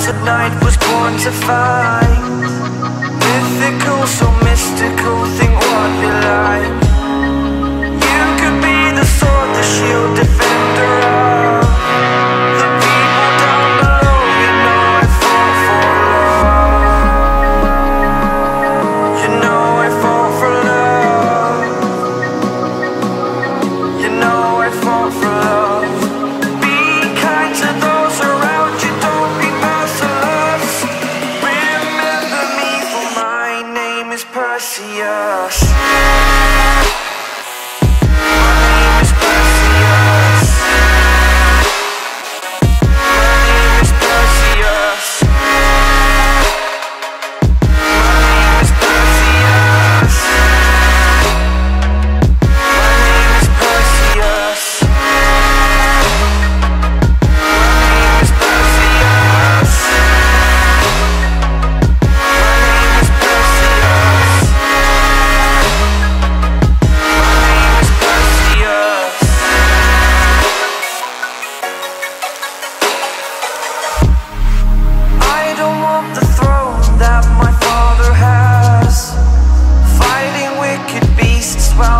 tonight was born to fight Mythical, so mystical, think what you like. rush.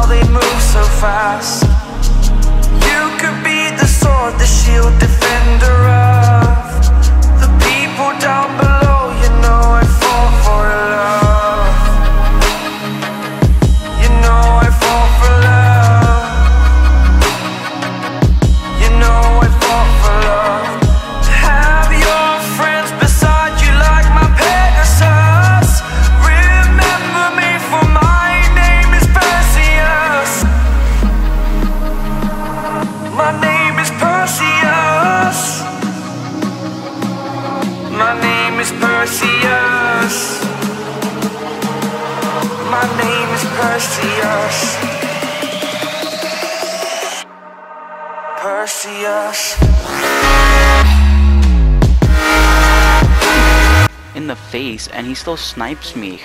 how they move so fast. You could be the sword, the shield, defender Perseus. Perseus. In the face, and he still snipes me.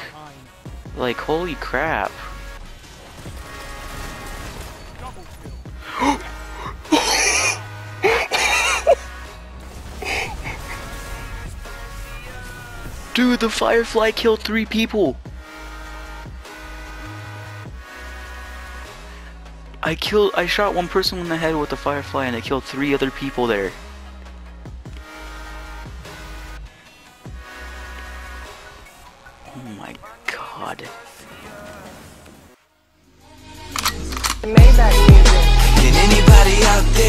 Like, holy crap. Dude, the Firefly killed three people! I killed- I shot one person in the head with a firefly and I killed three other people there. Oh my god. Maybach music. Anybody out there